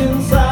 inside.